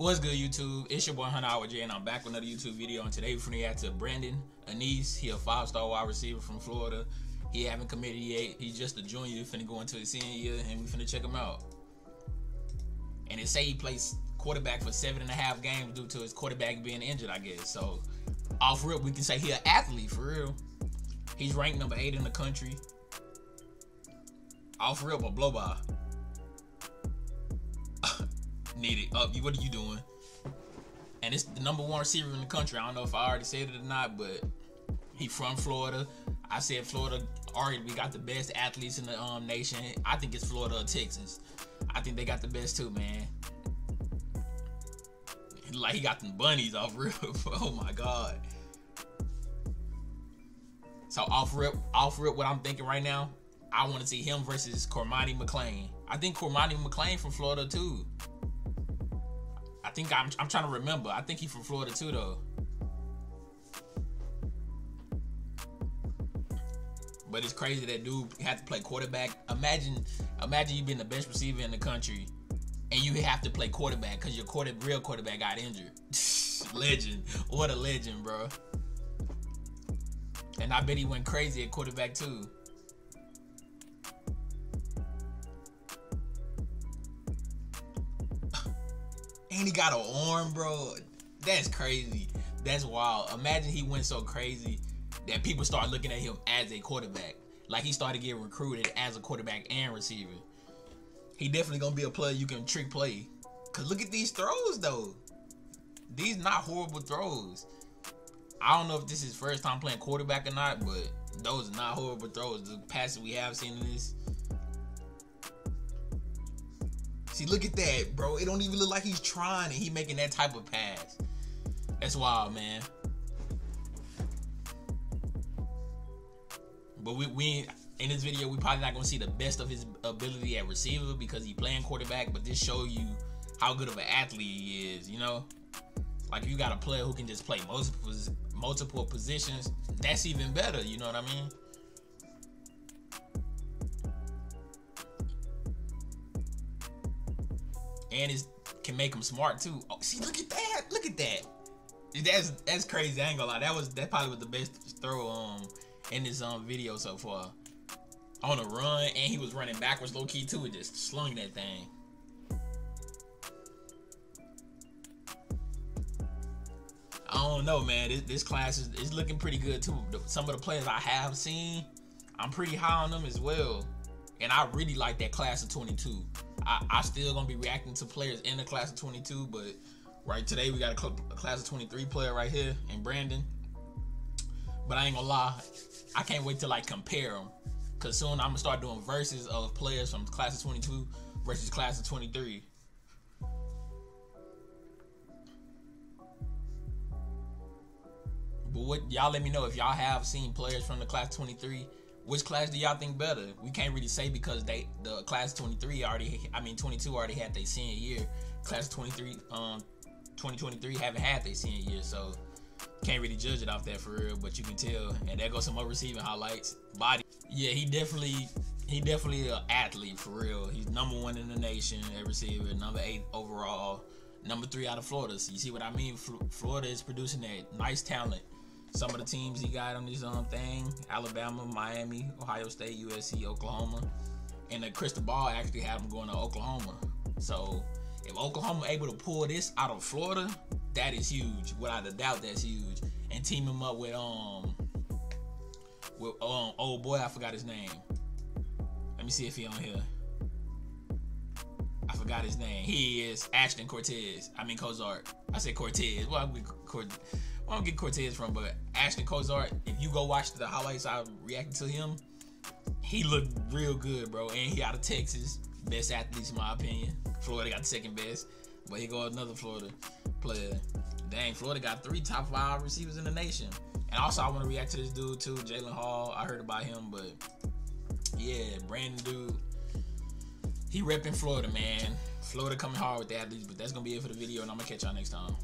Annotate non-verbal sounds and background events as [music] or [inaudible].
What's good, YouTube? It's your boy HunnidHour J, and I'm back with another YouTube video. And today we're finna react to Brandon Inniss. He a five-star wide receiver from Florida. He haven't committed yet. He's just a junior. Finna go into his senior year, and we finna check him out. And they say he plays quarterback for seven and a half games due to his quarterback being injured, I guess. So, off real, we can say he an athlete for real. He's ranked number eight in the country. Off real, a blow by. Need it up. You what are you doing? And it's the number one receiver in the country. I don't know if I already said it or not, but he from Florida. I said Florida already we got the best athletes in the um, nation. I think it's Florida or Texas. I think they got the best too, man. Like he got them bunnies off rip. [laughs] oh my god. So off rip, off rip, what I'm thinking right now, I want to see him versus Cormani McClain. I think Cormani McClain from Florida too. I think I'm, I'm trying to remember. I think he's from Florida too, though. But it's crazy that dude had to play quarterback. Imagine, imagine you being the best receiver in the country, and you have to play quarterback because your quarter, real quarterback got injured. [laughs] legend, what a legend, bro. And I bet he went crazy at quarterback too. And he got an arm, bro. That's crazy. That's wild. Imagine he went so crazy that people start looking at him as a quarterback. Like he started getting recruited as a quarterback and receiver. He definitely gonna be a player you can trick play. Cause look at these throws though. These not horrible throws. I don't know if this is first time playing quarterback or not, but those are not horrible throws. The passes we have seen in this Look at that, bro. It don't even look like he's trying and he making that type of pass. That's wild, man. But we, we in this video, we probably not gonna see the best of his ability at receiver because he playing quarterback. But this show you how good of an athlete he is. You know, like you got a player who can just play multiple multiple positions. That's even better. You know what I mean? And it can make them smart too. Oh, see, look at that! Look at that! That's that's crazy. I ain't. That was that probably was the best throw um in this um video so far. On a run, and he was running backwards low key too, and just slung that thing. I don't know, man. This, this class is, is looking pretty good too. Some of the players I have seen, I'm pretty high on them as well. And I really like that class of 22. I, I still gonna be reacting to players in the class of 22, but right today we got a, a class of 23 player right here in Brandon. But I ain't gonna lie, I can't wait to like compare them, cause soon I'm gonna start doing verses of players from class of 22 versus class of 23. But what y'all let me know if y'all have seen players from the class 23 which class do y'all think better? We can't really say because they the class 23 already I mean 22 already had their senior year. Class 23 um 2023 haven't had their senior year, so can't really judge it off that for real, but you can tell. And there goes some more receiving highlights. Body. Yeah, he definitely he definitely an athlete for real. He's number one in the nation at receiver, number eight overall, number three out of Florida. So you see what I mean? Florida is producing that nice talent some of the teams he got on his um thing: Alabama, Miami, Ohio State, USC, Oklahoma, and the crystal ball actually had him going to Oklahoma. So if Oklahoma able to pull this out of Florida, that is huge. Without a doubt, that's huge. And team him up with um with um oh boy, I forgot his name. Let me see if he on here. I forgot his name. He is Ashton Cortez. I mean Cozart. I said Cortez. Well, we Cortez. I don't get Cortez from, but Ashton Cozart, if you go watch the highlights I reacted to him, he looked real good, bro. And he out of Texas. Best athletes in my opinion. Florida got the second best. But he go another Florida player. Dang, Florida got three top five receivers in the nation. And also I want to react to this dude too, Jalen Hall. I heard about him, but yeah, Brandon dude. He repping Florida, man. Florida coming hard with the athletes, but that's gonna be it for the video, and I'm gonna catch y'all next time.